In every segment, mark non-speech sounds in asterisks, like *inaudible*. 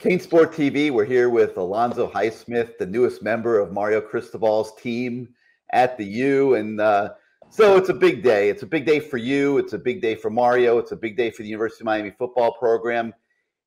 CaneSport TV, we're here with Alonzo Highsmith, the newest member of Mario Cristobal's team at the U. And uh, so it's a big day. It's a big day for you. It's a big day for Mario. It's a big day for the University of Miami football program.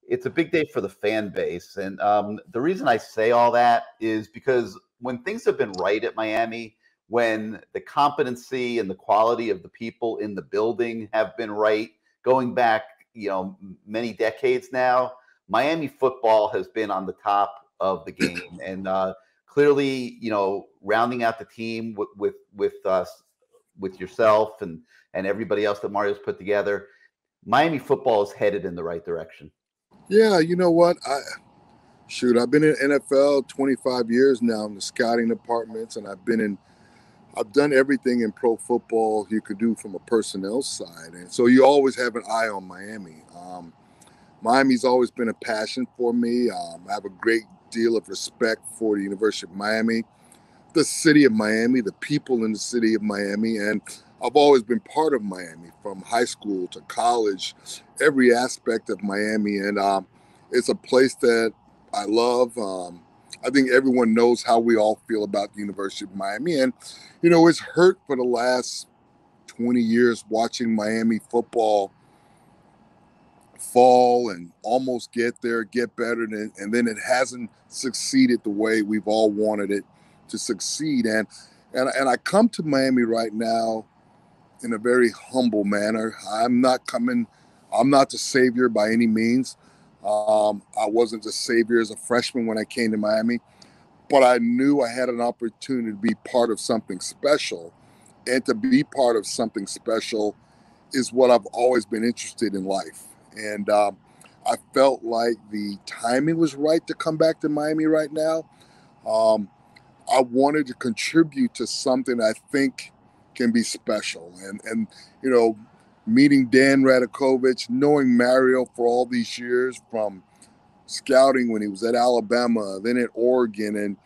It's a big day for the fan base. And um, the reason I say all that is because when things have been right at Miami, when the competency and the quality of the people in the building have been right, going back, you know, many decades now, Miami football has been on the top of the *clears throat* game, and uh, clearly, you know, rounding out the team with with with us, with yourself and and everybody else that Mario's put together, Miami football is headed in the right direction. Yeah, you know what? I shoot, I've been in NFL 25 years now in the scouting departments, and I've been in. I've done everything in pro football you could do from a personnel side, and so you always have an eye on Miami. Um, Miami's always been a passion for me. Um, I have a great deal of respect for the University of Miami, the city of Miami, the people in the city of Miami, and I've always been part of Miami from high school to college, every aspect of Miami, and um, it's a place that I love. Um, I think everyone knows how we all feel about the University of Miami, and you know it's hurt for the last 20 years watching Miami football fall and almost get there, get better, and, and then it hasn't succeeded the way we've all wanted it to succeed. And and and I come to Miami right now in a very humble manner. I'm not coming. I'm not the savior by any means. Um, I wasn't the savior as a freshman when I came to Miami, but I knew I had an opportunity to be part of something special, and to be part of something special is what I've always been interested in life. And um, I felt like the timing was right to come back to Miami right now. Um, I wanted to contribute to something I think can be special. And, and you know, meeting Dan Radakovich, knowing Mario for all these years from scouting when he was at Alabama, then at Oregon, and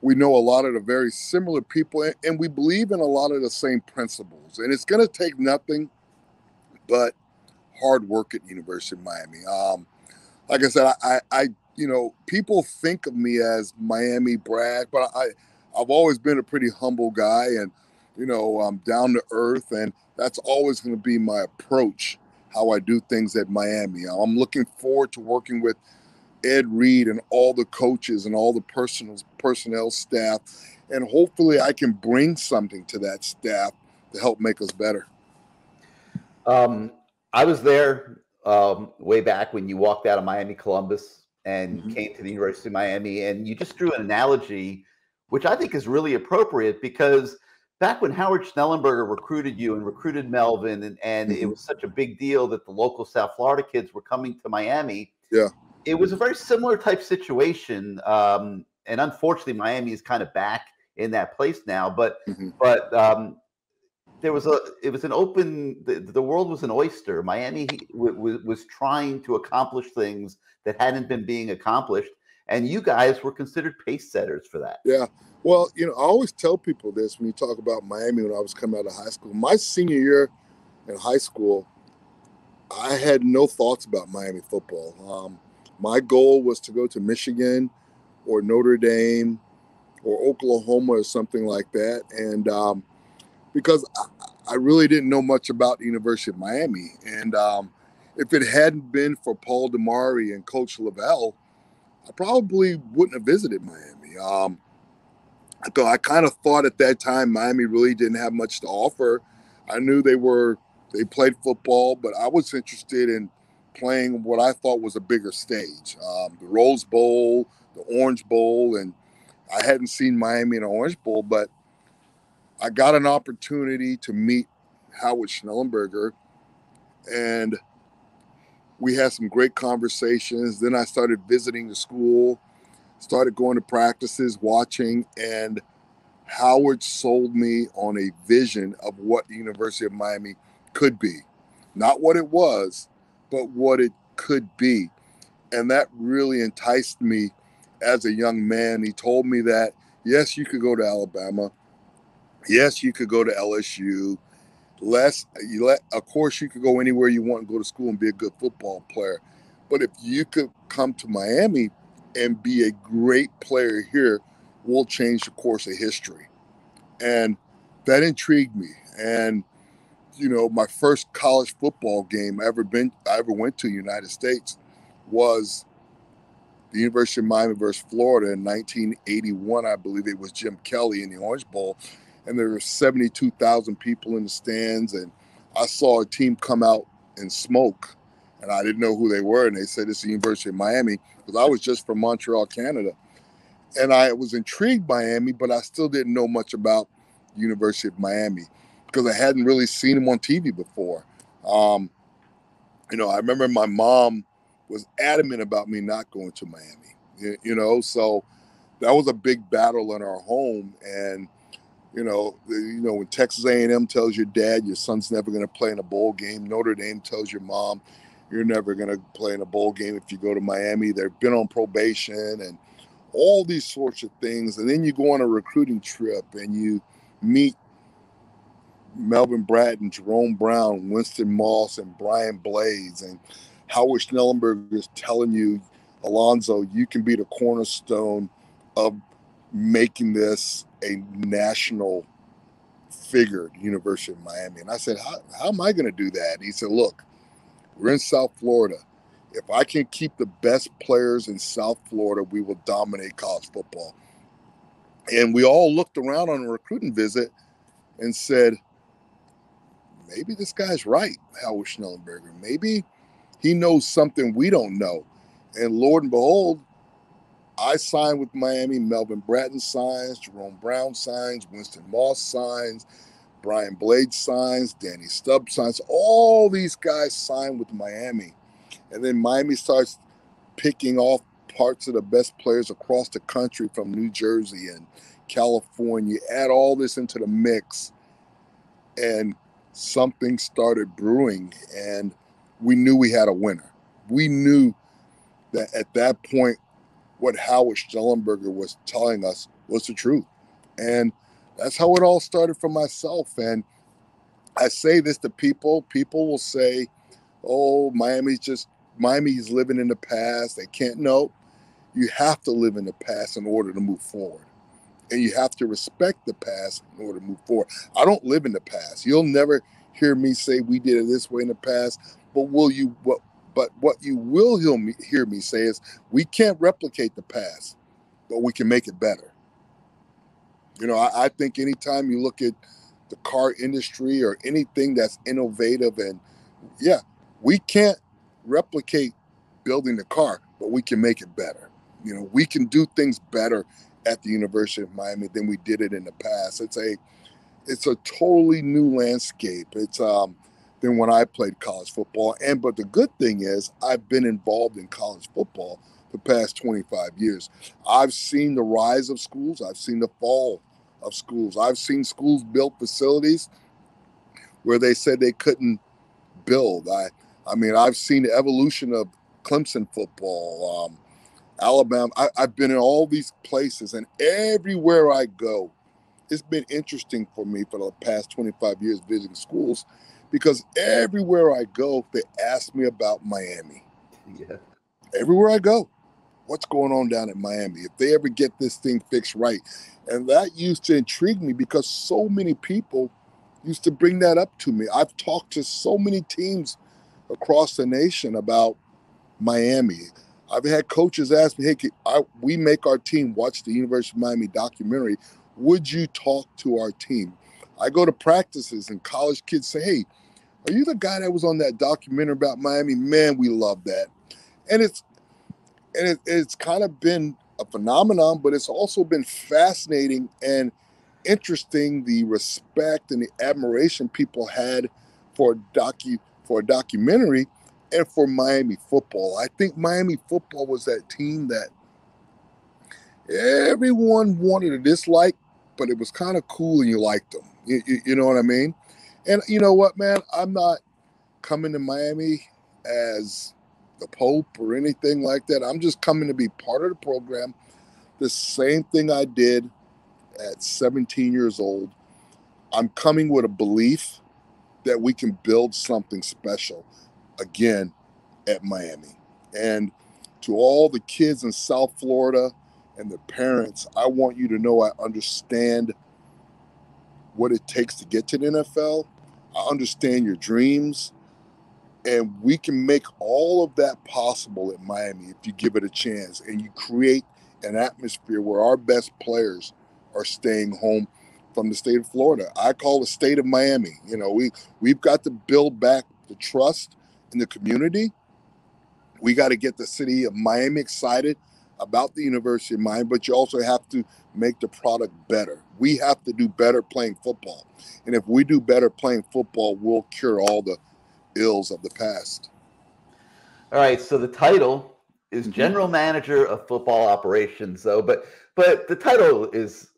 we know a lot of the very similar people, and we believe in a lot of the same principles. And it's going to take nothing but hard work at University of Miami. Um, like I said, I, I, you know, people think of me as Miami Brad, but I, I've always been a pretty humble guy, and you know, I'm down to earth, and that's always going to be my approach how I do things at Miami. I'm looking forward to working with Ed Reed and all the coaches and all the personal personnel staff, and hopefully I can bring something to that staff to help make us better. Um, I was there um, way back when you walked out of Miami Columbus and mm-hmm. came to the University of Miami, and you just drew an analogy, which I think is really appropriate because back when Howard Schnellenberger recruited you and recruited Melvin, and, and mm-hmm. it was such a big deal that the local South Florida kids were coming to Miami. Yeah, it was a very similar type situation, um, and unfortunately, Miami is kind of back in that place now. But mm-hmm. but um, there was a it was an open the, the world was an oyster. Miami w- w- was trying to accomplish things that hadn't been being accomplished and you guys were considered pace setters for that. Yeah. Well you know i always tell people this when you talk about miami when i was coming out of high school. My senior year in high school i had no thoughts about miami football. Um, my goal was to go to michigan or notre dame or oklahoma or something like that and um, because I, really didn't know much about the University of Miami. And um, if it hadn't been for Paul DeMauri and Coach Lavelle, I probably wouldn't have visited Miami. Um, I, I kind of thought at that time Miami really didn't have much to offer. I knew they were they played football, but I was interested in playing what I thought was a bigger stage, um, the Rose Bowl, the Orange Bowl, and I hadn't seen Miami in an Orange Bowl, but I got an opportunity to meet Howard Schnellenberger, and we had some great conversations. Then I started visiting the school, started going to practices, watching, and Howard sold me on a vision of what the University of Miami could be. Not what it was, but what it could be. And that really enticed me as a young man. He told me that, yes, you could go to Alabama yes, you could go to LSU. Less, you let, of course, you could go anywhere you want and go to school and be a good football player. But if you could come to Miami and be a great player here, we'll change the course of history. And that intrigued me. And you know, my first college football game I ever been I ever went to United States was the University of Miami versus Florida in 1981. I believe it was Jim Kelly in the Orange Bowl, and there were 72,000 people in the stands. And I saw a team come out and smoke, and I didn't know who they were. And they said it's the University of Miami because I was just from Montreal, Canada, and I was intrigued by Miami, but I still didn't know much about University of Miami because I hadn't really seen him on TV before. Um, you know, I remember my mom was adamant about me not going to Miami. You know, so that was a big battle in our home. And you know, you know when Texas A&M tells your dad your son's never going to play in a bowl game, Notre Dame tells your mom you're never going to play in a bowl game if you go to Miami. They've been on probation and all these sorts of things. And then you go on a recruiting trip and you meet Melvin Bratton, Jerome Brown, Winston Moss, and Brian Blades, and Howard Schnellenberger is telling you, Alonzo, you can be the cornerstone of making this a national figure at the University of Miami. And I said, How, how am I going to do that? And he said, Look, we're in South Florida. If I can keep the best players in South Florida, we will dominate college football. And we all looked around on a recruiting visit and said, maybe this guy's right, Howard Schnellenberger. Maybe he knows something we don't know. And Lord and behold, I signed with Miami. Melvin Bratton signs, Jerome Brown signs, Winston Moss signs, Brian Blade signs, Danny Stubbs signs. All these guys signed with Miami. And then Miami starts picking off parts of the best players across the country from New Jersey and California. Add all this into the mix, and something started brewing and we knew we had a winner. We knew that at that point, what Howard Schnellenberger was telling us was the truth. And that's how it all started for myself. And I say this to people, people will say, oh, Miami's just, Miami's living in the past. They can't know. You have to live in the past in order to move forward and you have to respect the past in order to move forward. I don't live in the past. You'll never hear me say we did it this way in the past, but will you what but what you will hear me, hear me say is we can't replicate the past, but we can make it better. You know, I, I think anytime you look at the car industry or anything that's innovative and yeah, we can't replicate building the car, but we can make it better. You know, we can do things better at the University of Miami than we did it in the past. It's a it's a totally new landscape. It's um than when I played college football. And but the good thing is I've been involved in college football the past 25 years. I've seen the rise of schools, I've seen the fall of schools. I've seen schools build facilities where they said they couldn't build. I I mean, I've seen the evolution of Clemson football. Um, Alabama. I, have been in all these places, and everywhere I go, it's been interesting for me for the past 25 years visiting schools because everywhere I go, they ask me about Miami. Yeah. Everywhere I go, what's going on down in Miami? If they ever get this thing fixed right. And that used to intrigue me because so many people used to bring that up to me. I've talked to so many teams across the nation about Miami. I've had coaches ask me, "Hey, I, we make our team watch the University of Miami documentary. Would you talk to our team?" I go to practices and college kids say, "Hey, are you the guy that was on that documentary about Miami? Man, we love that." And it's and it, it's kind of been a phenomenon, but it's also been fascinating and interesting the respect and the admiration people had for docu for a documentary and for Miami football. I think Miami football was that team that everyone wanted to dislike, but it was kind of cool and you liked them. You, you, you, know what I mean? And you know what, man? I'm not coming to Miami as the Pope or anything like that. I'm just coming to be part of the program. The same thing I did at 17 years old. I'm coming with a belief that we can build something special again at Miami. And to all the kids in South Florida and the parents, I want you to know I understand what it takes to get to the NFL. I understand your dreams. And we can make all of that possible at Miami if you give it a chance and you create an atmosphere where our best players are staying home from the state of Florida. I call the state of Miami. You know, we we've got to build back the trust in the community. We got to get the city of Miami excited about the University of Miami, but you also have to make the product better. We have to do better playing football. And if we do better playing football, we'll cure all the ills of the past. All right, so the title is mm-hmm. general manager of football operations though, but but the title is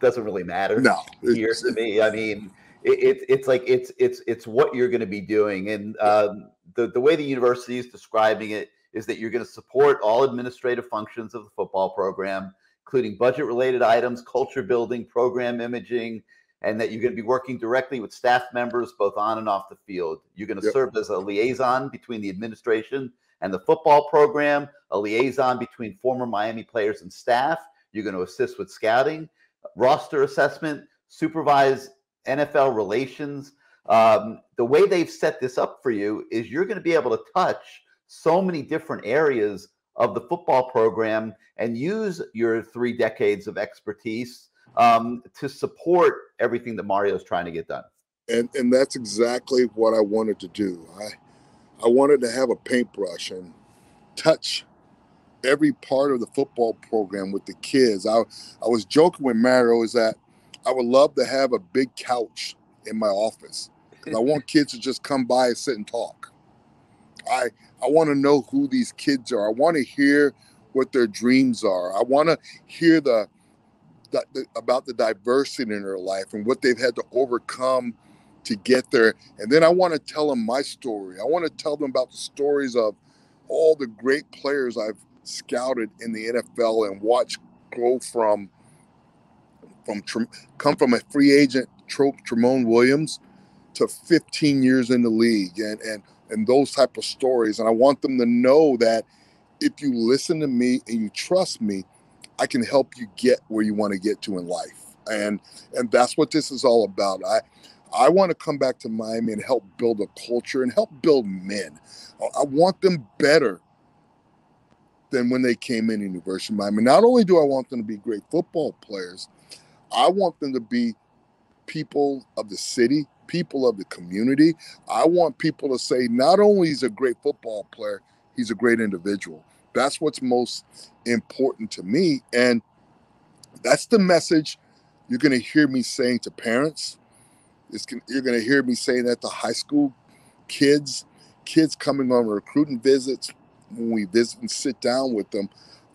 doesn't really matter no, here to me. I mean, it, it, it's like it's it's it's what you're going to be doing, and um, the the way the university is describing it is that you're going to support all administrative functions of the football program, including budget related items, culture building, program imaging, and that you're going to be working directly with staff members both on and off the field. You're going to yep. serve as a liaison between the administration and the football program, a liaison between former Miami players and staff. You're going to assist with scouting, roster assessment, supervise NFL relations. Um, the way they've set this up for you is you're going to be able to touch so many different areas of the football program and use your three decades of expertise um, to support everything that Mario is trying to get done. And and that's exactly what I wanted to do. I I wanted to have a paintbrush and touch every part of the football program with the kids. I I was joking with Mario is that I would love to have a big couch in my office. Because I want kids to just come by and sit and talk. I I want to know who these kids are. I want to hear what their dreams are. I want to hear the, the, the, about the diversity in their life and what they've had to overcome to get there. And then I want to tell them my story. I want to tell them about the stories of all the great players I've scouted in the NFL and watched grow from from come from a free agent Trope Tramon Williams to 15 years in the league and and and those type of stories. And I want them to know that if you listen to me and you trust me, I can help you get where you want to get to in life. And and that's what this is all about. I I want to come back to Miami and help build a culture and help build men. I want them better than when they came in University of Miami. Not only do I want them to be great football players, I want them to be people of the city, people of the community. I want people to say not only he's a great football player, he's a great individual. That's what's most important to me. And that's the message you're going to hear me saying to parents. It's, you're going to hear me saying that to high school kids, kids coming on recruiting visits when we visit and sit down with them.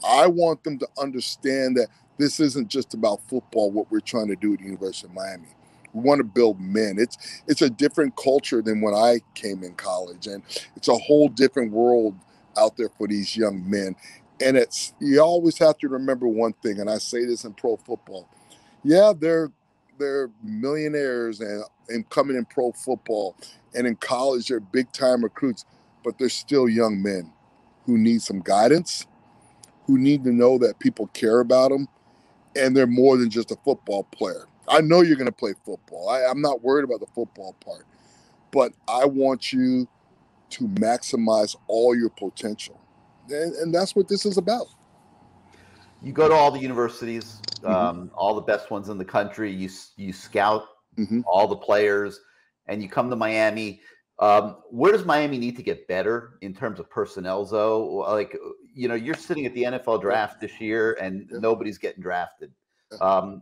I want them to understand that this isn't just about football, what we're trying to do at the University of Miami. We want to build men. It's it's a different culture than when I came in college, and it's a whole different world out there for these young men. And it's you always have to remember one thing, and I say this in pro football. Yeah, they're they're millionaires and, and coming in pro football, and in college they're big time recruits, but they're still young men who need some guidance, who need to know that people care about them, and they're more than just a football player. I know you're going to play football. I, I'm not worried about the football part, but I want you to maximize all your potential. And, and that's what this is about. You go to all the universities, mm-hmm. um, all the best ones in the country. You you scout mm-hmm. all the players, and you come to Miami. Um, where does Miami need to get better in terms of personnel, though? Like, you know, you're sitting at the NFL draft this year, and yeah. nobody's getting drafted. Um,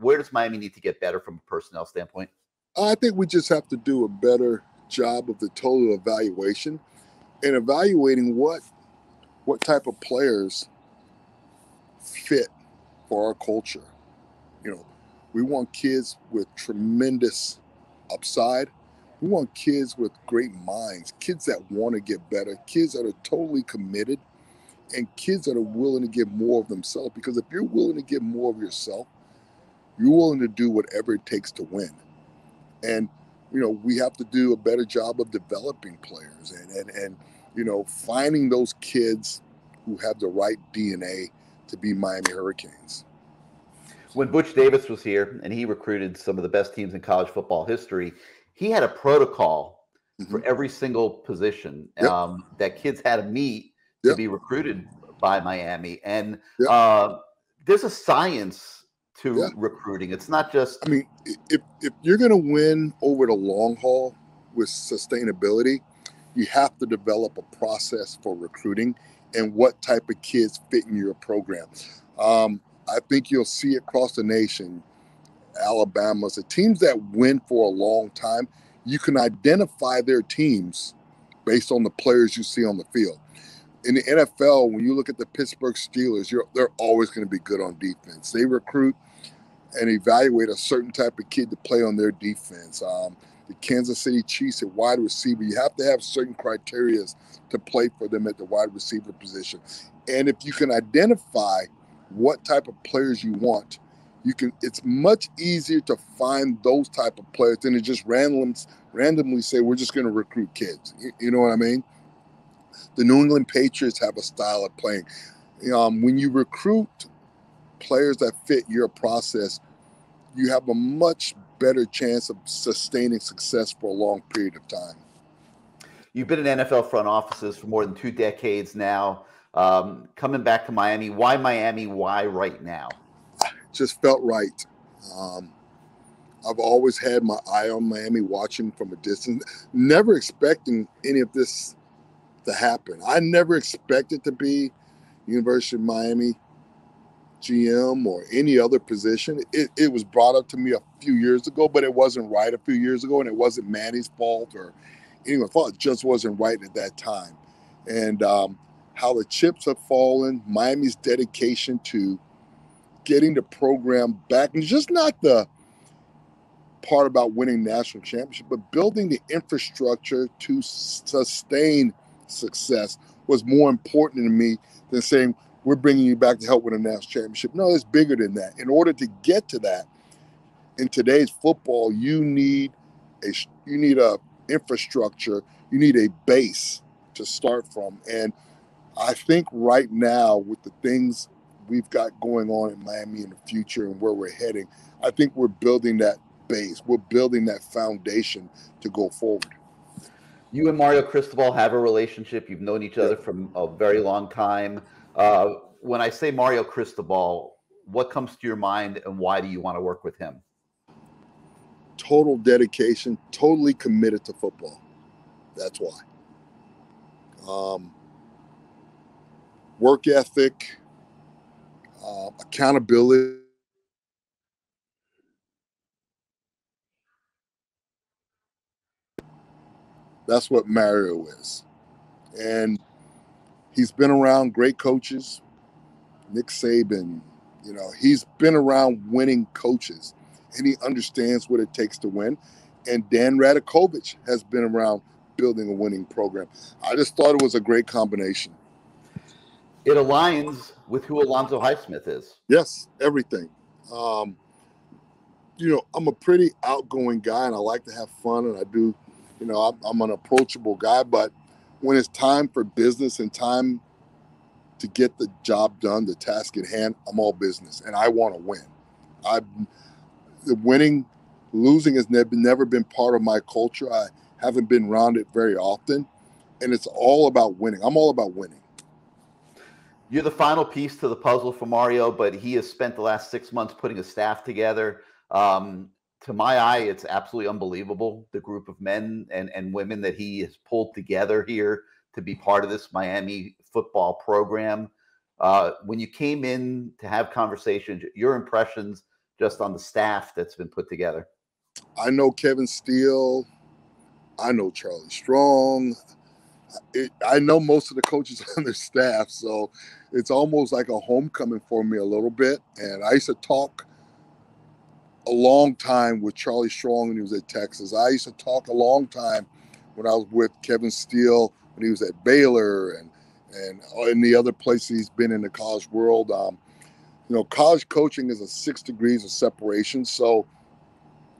where does Miami need to get better from a personnel standpoint? I think we just have to do a better job of the total evaluation and evaluating what what type of players fit for our culture. You know, we want kids with tremendous upside we want kids with great minds, kids that want to get better, kids that are totally committed, and kids that are willing to give more of themselves. Because if you're willing to give more of yourself, you're willing to do whatever it takes to win. And you know, we have to do a better job of developing players and and and you know, finding those kids who have the right DNA to be Miami Hurricanes. When Butch Davis was here and he recruited some of the best teams in college football history, he had a protocol mm-hmm. for every single position yep. um, that kids had to meet yep. to be recruited by Miami. And yep. uh, there's a science to recruiting. It's not just. I mean, if if you're going to win over the long haul with sustainability, you have to develop a process for recruiting and what type of kids fit in your program. Um, I think you'll see across the nation, Alabama's the teams that win for a long time. You can identify their teams based on the players you see on the field. In the NFL, when you look at the Pittsburgh Steelers, they're always going to be good on defense. They recruit and evaluate a certain type of kid to play on their defense. Um, the Kansas City Chiefs at wide receiver, you have to have certain criteria to play for them at the wide receiver position. And if you can identify what type of players you want, you can it's much easier to find those type of players than to just random, randomly say we're just going to recruit kids. You, you, know what I mean? The New England Patriots have a style of playing. Um, when you recruit players that fit your process, you have a much better chance of sustaining success for a long period of time. You've been in NFL front offices for more than two decades now. Um, coming back to Miami, why Miami? Why right now? Just felt right. Um, I've always had my eye on Miami, watching from a distance, never expecting any of this to happen. I never expected to be University of Miami GM or any other position. It, it was brought up to me a few years ago, but it wasn't right a few years ago, and it wasn't Manny's fault or anyone's fault. It just wasn't right at that time. And um, how the chips have fallen, Miami's dedication to getting the program back, and just not the part about winning national championship, but building the infrastructure to sustain success was more important to me than saying we're bringing you back to help win a national championship. No, it's bigger than that. In order to get to that, in today's football, you need a you need a infrastructure, you need a base to start from. And I think right now, with the things we've got going on in Miami in the future and where we're heading, I think we're building that base. We're building that foundation to go forward. You and Mario Cristobal have a relationship. You've known each other from a very long time. Uh, when I say Mario Cristobal, what comes to your mind and why do you want to work with him? Total dedication, totally committed to football. That's why. Um, work ethic, uh, accountability. That's what Mario is. And he's been around great coaches. Nick Saban, you know, he's been around winning coaches and he understands what it takes to win. And Dan Radakovich has been around building a winning program. I just thought it was a great combination. It aligns with who Alonzo Highsmith is. Yes, everything. Um, you know, I'm a pretty outgoing guy and I like to have fun and I do, you know, I'm, I'm an approachable guy, but when it's time for business and time to get the job done, the task at hand, I'm all business and I want to win. I the winning, losing has never never been part of my culture. I haven't been around it very often, and it's all about winning. I'm all about winning. You're the final piece to the puzzle for Mario, but he has spent the last six months putting a staff together. Um, to my eye, it's absolutely unbelievable the group of men and, and women that he has pulled together here to be part of this Miami football program. Uh, when you came in to have conversations, your impressions just on the staff that's been put together? I know Kevin Steele. I know Charlie Strong. It, I know most of the coaches *laughs* on their staff, so it's almost like a homecoming for me a little bit. And I used to talk a long time with Charlie Strong when he was at Texas. I used to talk a long time when I was with Kevin Steele when he was at Baylor and and in the other places he's been in the college world. Um, you know, college coaching is a six degrees of separation. So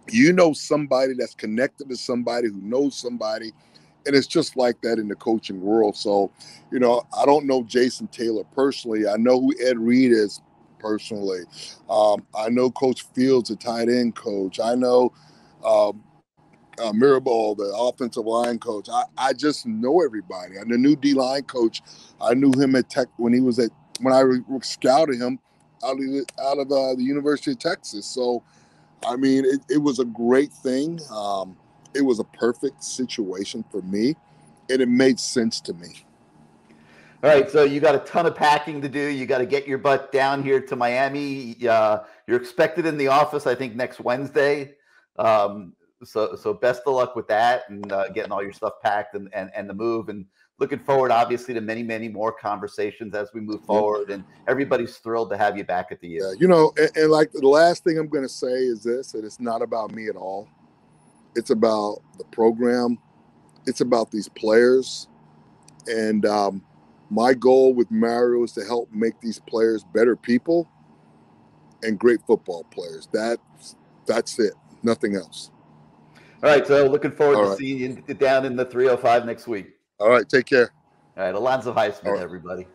you know somebody that's connected to somebody who knows somebody, and it's just like that in the coaching world. So, you know, I don't know Jason Taylor personally. I know who Ed Reed is personally. Um, I know Coach Fields, a tight end coach. I know um, uh, Mirabal, the offensive line coach. I, I just know everybody. And the new D line coach, I knew him at Tech when he was at when I re- scouted him out of out of uh, the University of Texas. So, I mean, it, it was a great thing. Um, it was a perfect situation for me, and it made sense to me. All right, so you got a ton of packing to do. You got to get your butt down here to Miami. Uh, you're expected in the office, I think, next Wednesday. Um, so, so best of luck with that and uh, getting all your stuff packed and, and and the move. And looking forward, obviously, to many, many more conversations as we move forward. And everybody's thrilled to have you back at the U. Yeah, you know, and, and like the last thing I'm going to say is this: that it's not about me at all. It's about the program. It's about these players, and um, my goal with Mario is to help make these players better people and great football players. That's that's it. Nothing else. All right. So looking forward All to right. seeing you down in the 305 next week. All right. Take care. All right. Alonzo Highsmith, right. everybody.